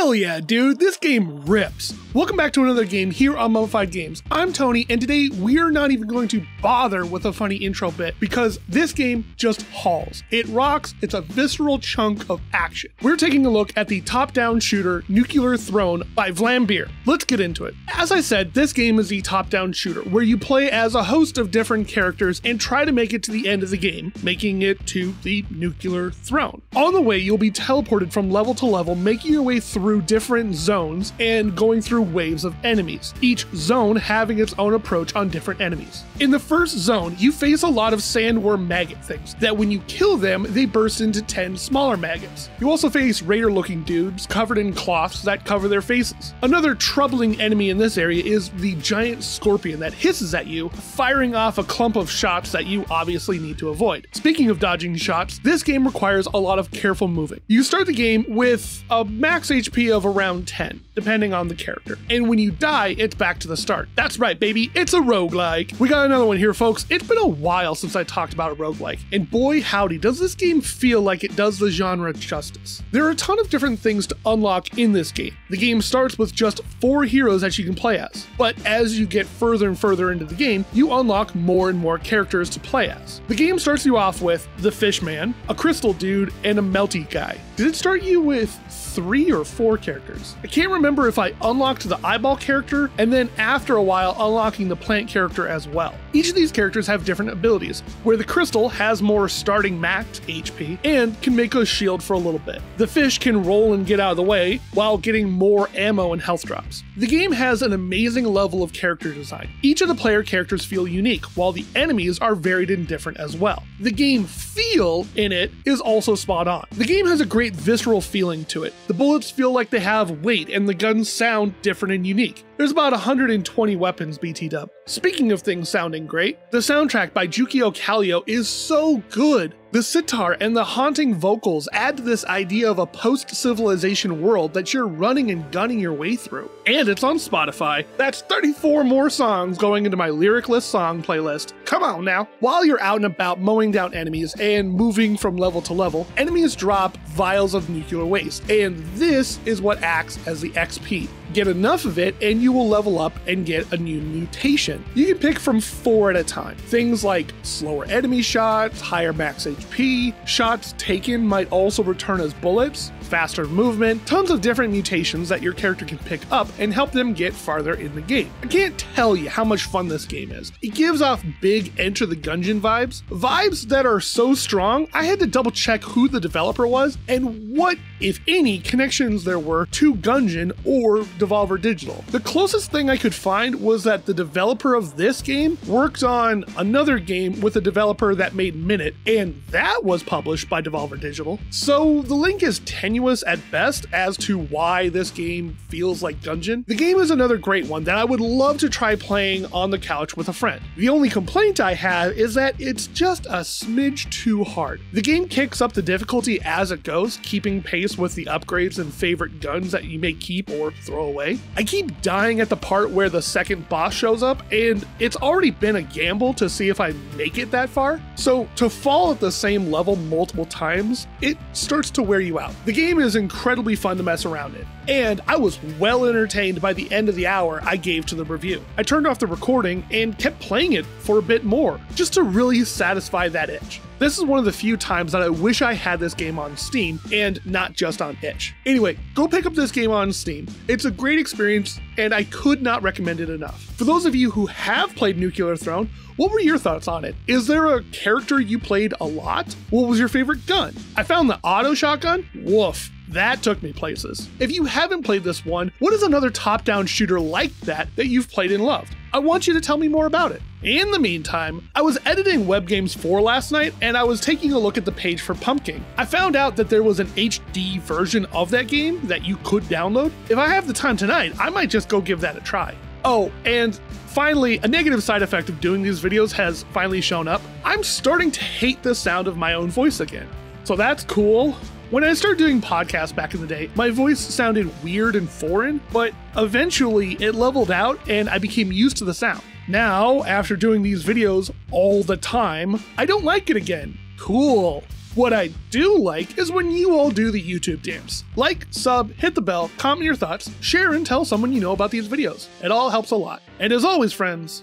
Hell yeah, dude, this game rips. Welcome back to another game here on Mummified Games. I'm Tony, and today we're not even going to bother with a funny intro bit because this game just hauls. It rocks, it's a visceral chunk of action. We're taking a look at the top down shooter Nuclear Throne by Vlambeer. Let's get into it. As I said, this game is the top down shooter where you play as a host of different characters and try to make it to the end of the game, making it to the Nuclear Throne. On the way, you'll be teleported from level to level, making your way through different zones and going through waves of enemies, each zone having its own approach on different enemies. In the first zone, you face a lot of sandworm maggot things that when you kill them, they burst into 10 smaller maggots. You also face raider looking dudes covered in cloths that cover their faces. Another troubling enemy in this area is the giant scorpion that hisses at you, firing off a clump of shots that you obviously need to avoid. Speaking of dodging shots, this game requires a lot of careful moving. You start the game with a max HP of around 10, depending on the character. And when you die, it's back to the start. That's right, baby, it's a roguelike. We got another one here, folks. It's been a while since I talked about a roguelike, and boy howdy, does this game feel like it does the genre justice. There are a ton of different things to unlock in this game. The game starts with just four heroes that you can play as, but as you get further and further into the game, you unlock more and more characters to play as. The game starts you off with the Fishman, a crystal dude, and a melty guy. Did it start you with three or four characters? I can't remember if I unlocked the eyeball character and then after a while unlocking the plant character as well. Each of these characters have different abilities, where the crystal has more starting max HP and can make a shield for a little bit. The fish can roll and get out of the way while getting more ammo and health drops. The game has an amazing level of character design. Each of the player characters feel unique, while the enemies are varied and different as well. The game feel in it is also spot on. The game has a great visceral feeling to it. The bullets feel like they have weight and the guns sound different and unique. There's about 120 weapons BT dub. Speaking of things sounding great, the soundtrack by Jukio Kallio is so good. The sitar and the haunting vocals add to this idea of a post civilization world that you're running and gunning your way through. And it's on Spotify. That's 34 more songs going into my lyricless song playlist. Come on now. While you're out and about mowing down enemies and moving from level to level, enemies drop vials of nuclear waste, and this is what acts as the XP. Get enough of it, and you will level up and get a new mutation. You can pick from four at a time. Things like slower enemy shots, higher max HP, shots taken might also return as bullets, faster movement, tons of different mutations that your character can pick up and help them get farther in the game. I can't tell you how much fun this game is. It gives off big Enter the Gungeon vibes, vibes that are so strong, I had to double check who the developer was and what, if any, connections there were to Gungeon or Devolver Digital. The closest thing I could find was that the developer of this game worked on another game with a developer that made Minit, and that was published by Devolver Digital. So the link is tenuous at best as to why this game feels like Gungeon. The game is another great one that I would love to try playing on the couch with a friend. The only complaint I have is that it's just a smidge too hard. The game kicks up the difficulty as it goes, keeping pace with the upgrades and favorite guns that you may keep or throw away. I keep dying at the part where the second boss shows up, and it's already been a gamble to see if I make it that far. So to fall at the same level multiple times, it starts to wear you out. The game is incredibly fun to mess around in, and I was well entertained by the end of the hour I gave to the review. I turned off the recording and kept playing it for a bit more, just to really satisfy that itch. This is one of the few times that I wish I had this game on Steam and not just on itch. Anyway, go pick up this game on Steam. It's a great experience and I could not recommend it enough. For those of you who have played Nuclear Throne, what were your thoughts on it? Is there a character you played a lot? What was your favorite gun? I found the auto shotgun. Woof. That took me places. If you haven't played this one, what is another top down shooter like that that you've played and loved? I want you to tell me more about it. In the meantime, I was editing Web Games 4 last night and I was taking a look at the page for Pumpkin. I found out that there was an HD version of that game that you could download. If I have the time tonight, I might just go give that a try. Oh, and finally, a negative side effect of doing these videos has finally shown up. I'm starting to hate the sound of my own voice again. So that's cool. When I started doing podcasts back in the day, my voice sounded weird and foreign, but eventually it leveled out and I became used to the sound. Now, after doing these videos all the time, I don't like it again. Cool. What I do like is when you all do the YouTube dance. Like, sub, hit the bell, comment your thoughts, share and tell someone you know about these videos. It all helps a lot. And as always, friends,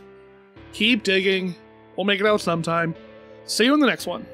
keep digging. We'll make it out sometime. See you in the next one.